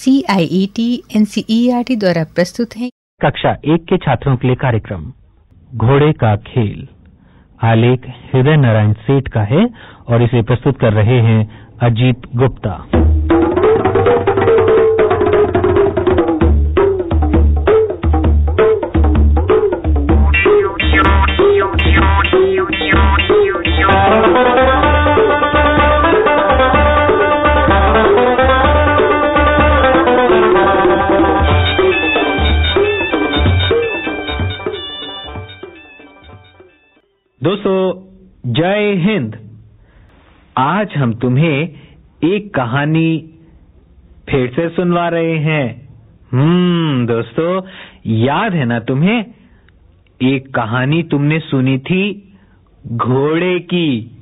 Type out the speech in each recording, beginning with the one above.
C I E T N C E R T द्वारा प्रस्तुत है। कक्षा एक के छात्रों के लिए कार्यक्रम, घोड़े का खेल। आलेख हृदय नारायण सेठ का है और इसे प्रस्तुत कर रहे हैं अजीत गुप्ता। तुम्हें एक कहानी फिर से सुनवा रहे हैं। हम्म दोस्तों, याद है ना तुम्हें? एक कहानी तुमने सुनी थी, घोड़े की।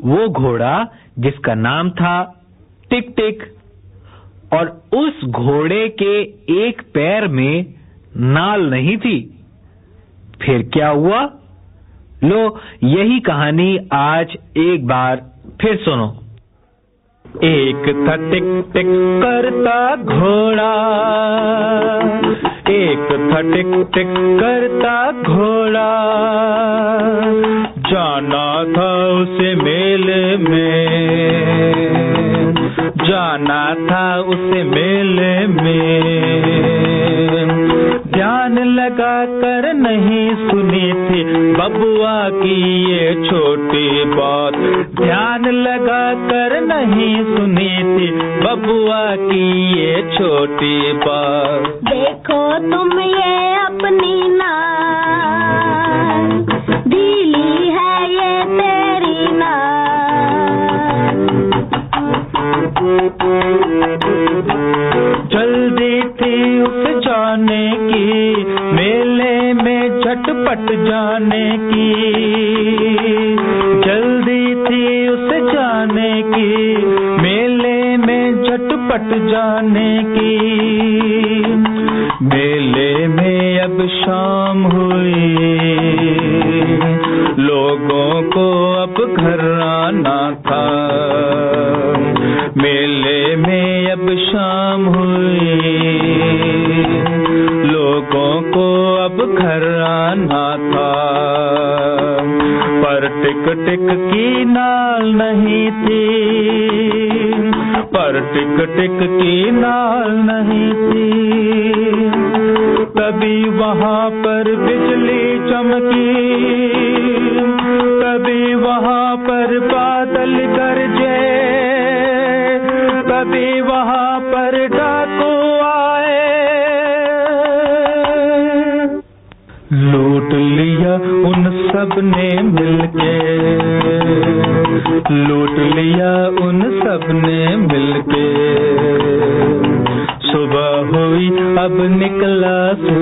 वो घोड़ा जिसका नाम था टिक टिक और उस घोड़े के एक पैर में नाल नहीं थी। फिर क्या हुआ? लो, यही कहानी आज एक बार फिर सुनो। एक था टिक टिक करता घोड़ा, एक था टिक टिक करता घोड़ा। जाना था उसे मेले में, जाना था उसे मेले में। ध्यान लगा कर नहीं सुनी थी बबुआ की ये छोटी बात। ध्यान लगा कर नहीं सुनी थी बबुआ की ये छोटी बात। देखो तुम ये अपनी ना ढीली है ये तेरी नाल जल्दी थी झटपट जाने की। जल्दी थी उस जाने की। मेले में झटपट जाने की। मेले में अब शाम हुई। लोगों को अब घर आना था। मेले बिजली चमकी। कभी वहाँ पर बादल गरजे। कभी वहाँ पर डाकू आए। लूट लिया उन सबने मिलके। लूट लिया उन सबने मिलके। सुबह हुई, अब निकला सूरज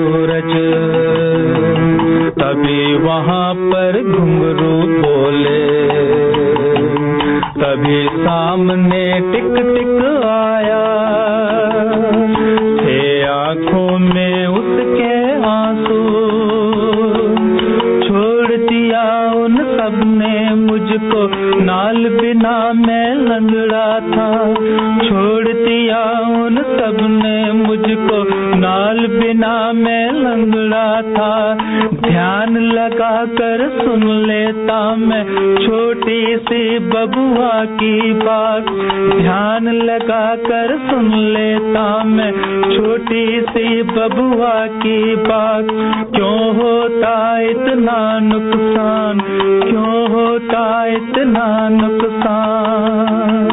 नाल बिना मैं लंगड़ा था। छोड़ दिया उन सबने मुझको। नाल बिना मैं लंगड़ा था। ध्यान लगा कर सुन लेता मैं। छोटी सी बबुआ की बात। ध्यान लगा कर सुन लेता मैं। छोटी सी बबुआ की बात। क्यों होता इतना नुकसान? क्यों होता इतना नुकसान?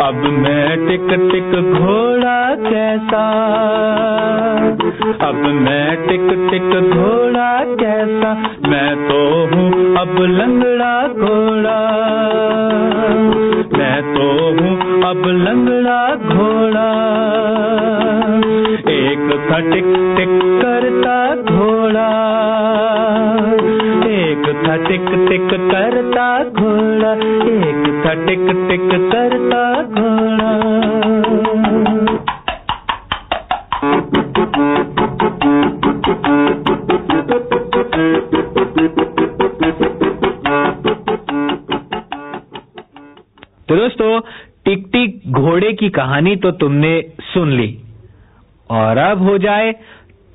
अब मैं टिक टिक घोड़ा कैसा? अब मैं टिक टिक घोड़ा कैसा? मैं तो हूँ अब लंगड़ा घोड़ा। मैं तो हूँ अब लंगड़ा घोड़ा। एक था टिक टिक टिक टिक करता घोड़ा, एक था टिक टिक करता घोड़ा। तो दोस्तों, टिक टिक घोड़े की कहानी तो तुमने सुन ली। और अब हो जाए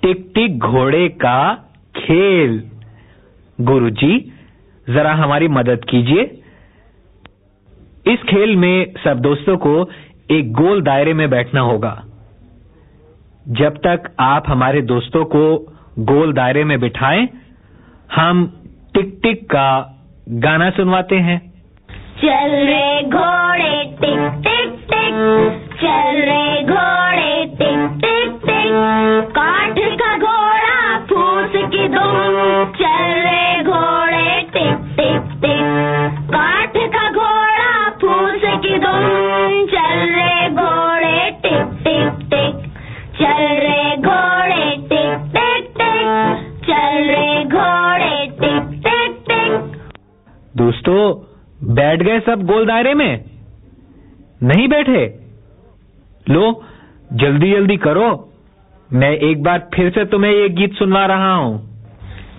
टिक टिक घोड़े का खेल। गुरुजी जरा हमारी मदद कीजिए। इस खेल में सब दोस्तों को एक गोल दायरे में बैठना होगा। जब तक आप हमारे दोस्तों को गोल दायरे में बिठाएँ, हम टिक टिक का गाना सुनवाते हैं। चल रे घोड़े टिक टिक टिक। चल रे बैठ गए सब गोल दायरे में? नहीं बैठे? लो, जल्दी जल्दी करो। मैं एक बार फिर से तुम्हें ये गीत सुनवा रहा हूँ।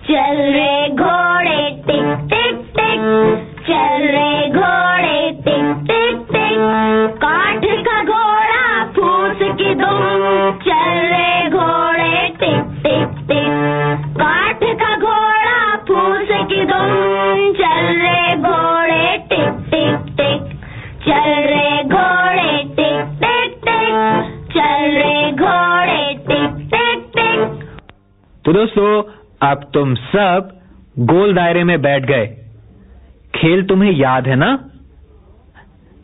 चल रे घोड़े, टिक टिक टिक। तो दोस्तों अब तुम सब गोल दायरे में बैठ गए। खेल तुम्हें याद है ना?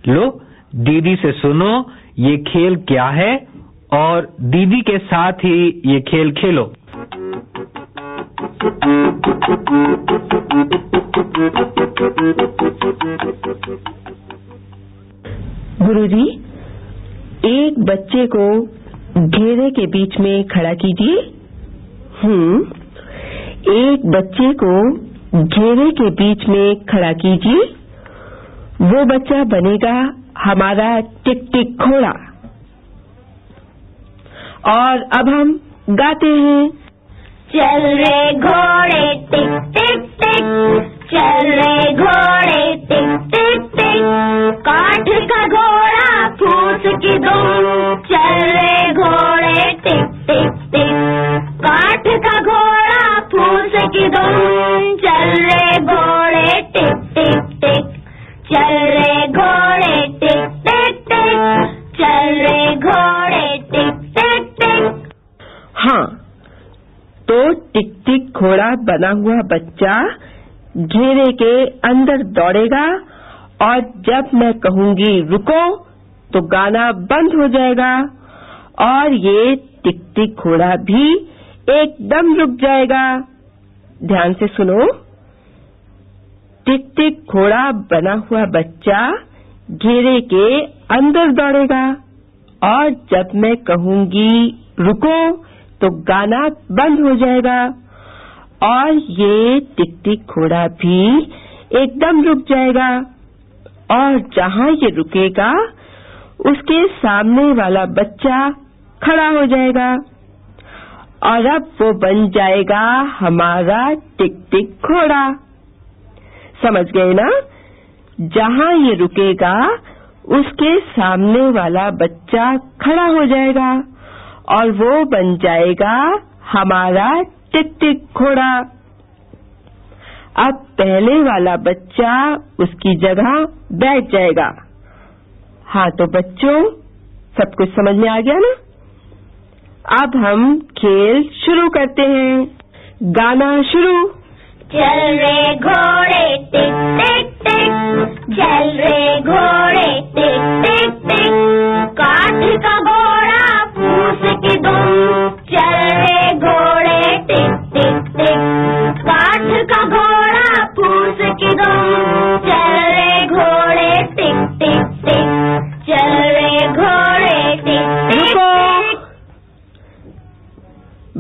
लो, दीदी से सुनो, ये खेल क्या है? और दीदी के साथ ही ये खेल खेलो। गुरुजी, एक बच्चे को घेरे के बीच में खड़ा कीजिए। हम्म एक बच्चे को घेरे के बीच में खड़ा कीजिए। वो बच्चा बनेगा हमारा टिक टिक घोड़ा। और अब हम गाते हैं। चल रे घोड़े टिक टिक। टिक चल रे घोड़े टिक टिक। टिक काठ का घोड़ा, फूस की दुम चल रे घोड़े। तो टिक टिक घोड़ा बना हुआ बच्चा घेरे के अंदर दौड़ेगा और जब मैं कहूँगी, रुको तो गाना बंद हो जाएगा और ये टिक टिक घोड़ा भी एकदम रुक जाएगा। ध्यान से सुनो। टिक टिक घोड़ा बना हुआ बच्चा घेरे के अंदर दौड़ेगा और जब मैं कहूँगी, रुको तो गाना बंद हो जाएगा। और ये टिक टिक घोड़ा भी एकदम रुक जाएगा। और जहाँ ये रुकेगा, उसके सामने वाला बच्चा खड़ा हो जाएगा। और अब वो बन जाएगा हमारा टिक टिक घोड़ा। समझ गए ना? जहाँ ये रुकेगा, उसके सामने वाला बच्चा खड़ा हो जाएगा। और वो बन जाएगा हमारा टिक घोड़ा अब पहले वाला बच्चा उसकी जगह बैठ जाएगा। हाँ तो बच्चों, सब कुछ समझ में आ गया ना? अब हम खेल शुरू करते हैं। गाना शुरू। चल रे घोड़े, टिक टिक टिक। चल रे घोड़े। घोड़े रुको।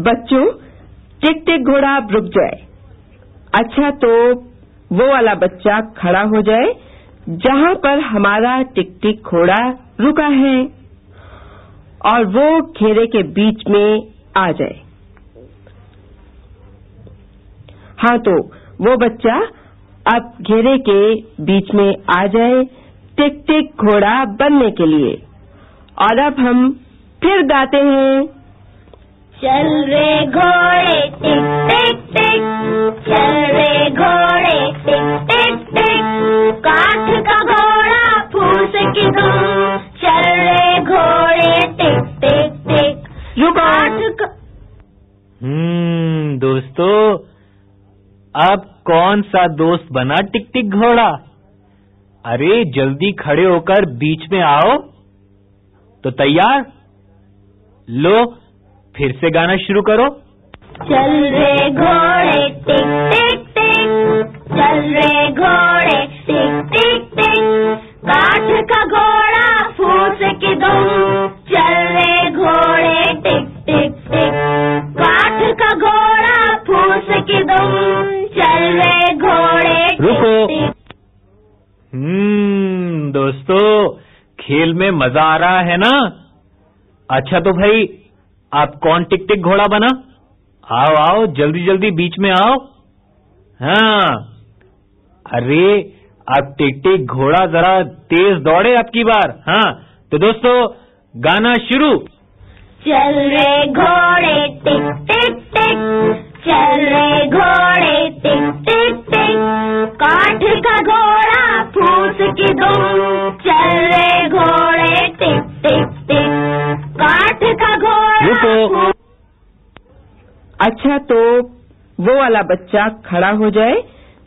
बच्चों टिक टिक घोड़ा अब रुक जाए। अच्छा तो वो वाला बच्चा खड़ा हो जाए, जहाँ पर हमारा टिक टिक घोड़ा रुका है, और वो घेरे के बीच में आ जाए। हाँ तो वो बच्चा अब घेरे के बीच में आ जाए टिक टिक घोड़ा बनने के लिए। और अब हम फिर गाते हैं। चल रे घोड़े टिक टिक टिक। चल रे घोड़े टिक टिक टिक। काठ का घोड़ा फूस की दुम चल रे घोड़े टिक टिक टिक। रुको काठ का हम्म दोस्तों अब कौन सा दोस्त बना टिक टिक घोड़ा? अरे जल्दी खड़े होकर बीच में आओ। तो तैयार? लो, फिर से गाना शुरू करो। चल रे घोड़े, टिक टिक टिक। चल रे घोड़े, टिक टिक टिक। काठ का घोड़ा में मज़ा आ रहा है ना? अच्छा तो भाई, आप कौन टिक टिक घोड़ा बना? आओ आओ जल्दी जल्दी बीच में आओ। हाँ। अरे, आप टिक टिक घोड़ा जरा तेज दौड़े आपकी बार। हाँ तो दोस्तों, गाना शुरू। चल रे घोड़े टिक टिक टिक चल रे घोड़े टिक टिक टिक काठ का घोड़ा फूस की दुम चल रे घोड़े टिक टिक टिक काठ का घोड़ा रुको। अच्छा तो वो वाला बच्चा खड़ा हो जाए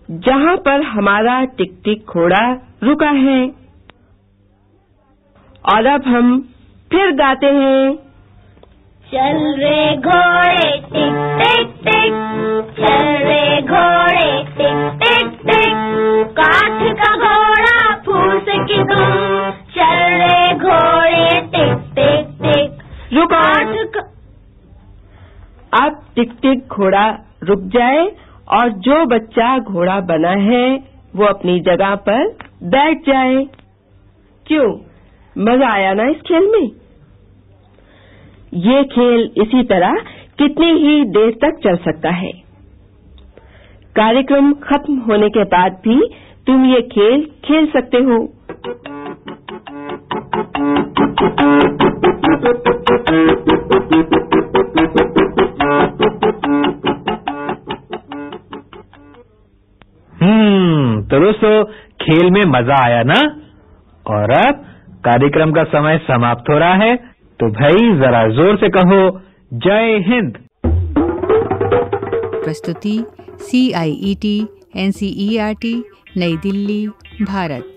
जहाँ पर हमारा टिक टिक घोड़ा रुका है। और अब हम फिर गाते हैं। चल रे घोड़े टिक टिक टिक चल रे घोड़े टिक टिक टिक काठ का घोड़ा फूस की चल रे घोड़े टिक टिक टिक। रुको। का अब टिक टिक घोड़ा रुक जाए और जो बच्चा घोड़ा बना है वो अपनी जगह पर बैठ जाए। क्यों? मज़ा आया ना इस खेल में? ये खेल इसी तरह कितनी ही देर तक चल सकता है। कार्यक्रम खत्म होने के बाद भी तुम ये खेल खेल सकते हो। हम्म तो दोस्तों खेल में मज़ा आया ना? और अब कार्यक्रम का समय समाप्त हो रहा है तो भाई जरा ज़ोर से कहो जय हिंद। प्रस्तुति C I E T N C E R T New Delhi Bharat.